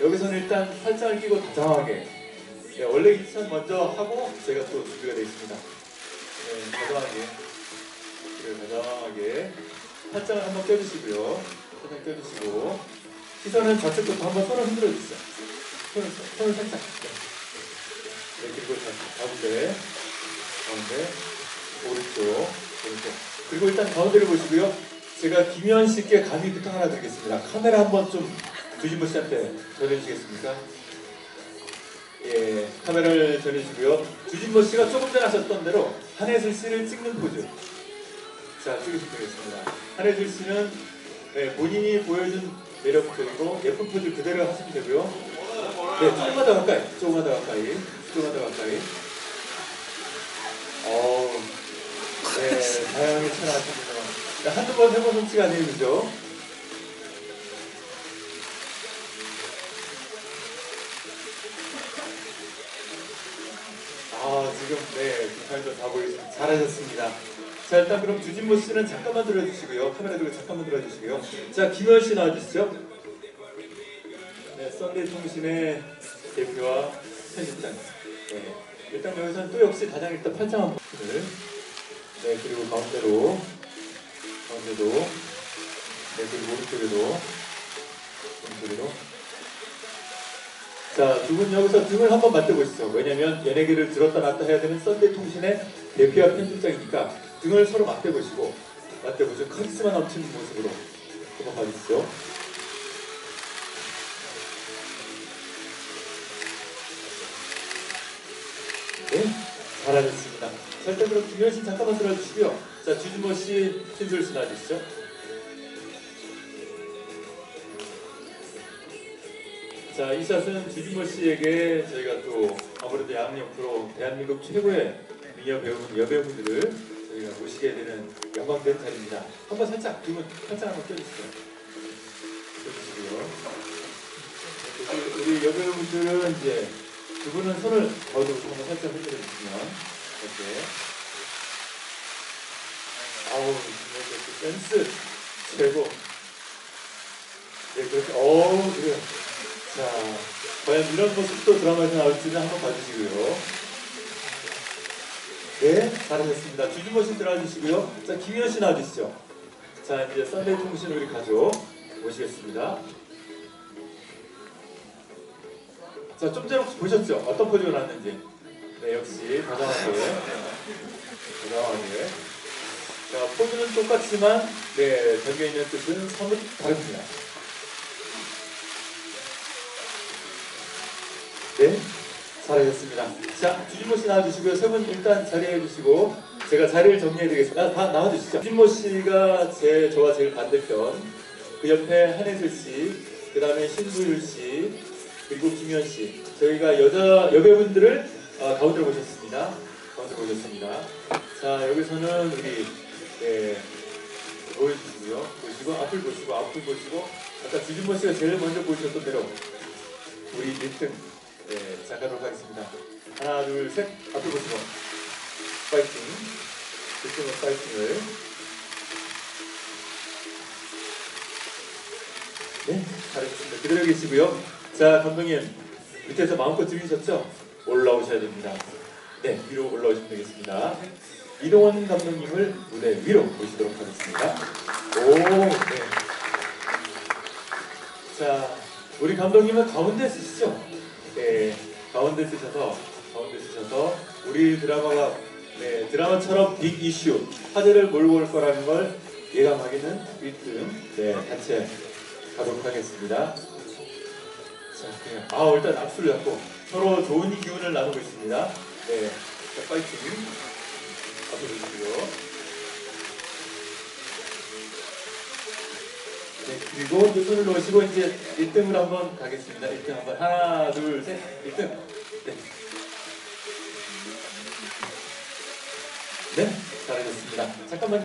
여기서는 일단 팔짱을 끼고 다정하게 네, 원래 이천 먼저 하고 제가 또 준비가 되어 있습니다. 네, 다정하게 네, 다정하게 팔짱을 한번 껴주시고요. 팔짱 껴주시고 시선은 좌측부터 한번 손을 흔들어 주시죠. 손을, 손을 살짝 네. 네, 그리고 가운데 가운데 오른쪽 오른쪽 그리고 일단 가운데를 보시고요. 제가 김현 씨께 감히 부탁 하나 드리겠습니다. 카메라 한번 좀 주진모 씨한테 전해주시겠습니까? 예, 카메라를 전해주고요. 주진모 씨가 조금 전에 하셨던 대로 한혜슬 씨를 찍는 포즈. 자, 찍으시면 되겠습니다. 한혜슬 씨는 예, 본인이 보여준 매력적이고 예쁜 포즈 그대로 하시면 되고요. 네, 조금만 더 가까이, 조금만 더 가까이, 조금만 더 가까이. 어우, 네, 다양하게 참여하시군요. 한두 번 해본 솜씨가 아니에요, 그죠? 지금, 네, 기타도 다 보이시고 잘하셨습니다. 자, 일단 그럼 주진모 씨는 잠깐만 들어주시고요. 카메라 들고 잠깐만 들어주시고요. 자, 김현 씨 나와주시죠. 네, 썬데이 통신의 대표와 편집장. 네, 일단 여기서는 또 역시 가장 일단 팔짱한 포즈를. 네, 그리고 가운데로, 가운데도, 네, 그리고 오른쪽에도, 오른쪽에도. 자, 두 분 여기서 등을 한번 맞대보시죠. 왜냐면 연예계를 들었다 놨다 해야 되는 썬데이 통신의 대표와 편집장이니까 등을 서로 맞대보시고, 맞대보시고 카리스마 넘치는 모습으로 한번 봐주시죠. 네, 잘하셨습니다. 자, 일단 그럼 김현 씨 잠깐만 들어주시고요. 자, 주진모 씨, 신솔 씨 나와주시죠. 자, 이 샷은 주진모 씨에게 저희가 또 아무래도 양옆으로 대한민국 최고의 미녀 배우분, 여배우분들을 저희가 모시게 되는 영광된 자리입니다. 한번 살짝, 두 분 살짝 한번 껴주시죠. 껴주시고요. 우리, 여배우분들은 이제 두 분은 손을 거두고 한번 살짝 흔들어 주시면 이렇게 아우 센스 최고 네 그렇게 어우 그래요 자 과연 이런 모습도 드라마에서 나올지는 한번 봐주시고요 네 잘하셨습니다 주준모 씨 들어와주시고요 자 김희연 씨 나와주시죠 자 이제 썬데이 통신 우리 가족 모시겠습니다 자, 좀 전에 혹시 보셨죠? 어떤 포즈가 나왔는지. 네, 역시 다정하게. 다정하게. 자, 포즈는 똑같지만, 네, 담겨 있는 뜻은 사뭇 다릅니다. 네, 잘하셨습니다. 자, 주진모 씨 나와주시고요. 세 분 일단 자리해 주시고, 제가 자리를 정리해 드리겠습니다. 다 나와주시죠. 주진모 씨가 제, 저와 제일 반대편, 그 옆에 한혜슬 씨, 그 다음에 신부율 씨, 그리고 김현 씨, 저희가 여자 여배우분들을 어, 가운데로 모셨습니다. 가운데로 모셨습니다. 자 여기서는 우리 네, 보여주시고요. 보시고 앞을 보시고 앞을 보시고 아까 주진모 씨가 제일 먼저 보셨던 대로 우리 1등 네, 잠가도록 하겠습니다. 하나 둘 셋 앞을 보시고 파이팅 1등은 파이팅을 네 잘하셨습니다. 그대로 계시고요. 자, 감독님 밑에서 마음껏 들으셨죠? 올라오셔야 됩니다. 네, 위로 올라오시면 되겠습니다. 이동원 감독님을 무대 위로 모시도록 하겠습니다. 오, 네. 자, 우리 감독님은 가운데 쓰시죠? 네, 가운데 쓰셔서 가운데 쓰셔서 우리 드라마가 네, 드라마처럼 빅 이슈 화제를 몰고 올 거라는 걸 예감하기는 1등 네, 같이 가도록 하겠습니다. 자, 아 일단 악수를 잡고 서로 좋은 기운을 나누고 있습니다. 네, 자, 파이팅. 앞으로 주시고요. 네, 그리고 두 손을 놓으시고 이제 1등으로 한번 가겠습니다. 1등 한번 하나, 둘, 셋, 1등. Gracias.